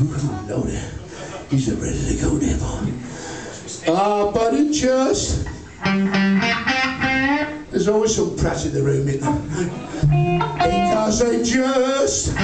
Lordy, he's ready to go, devil. Ah, but it just... There's always some prat in the room, isn't there? Because they just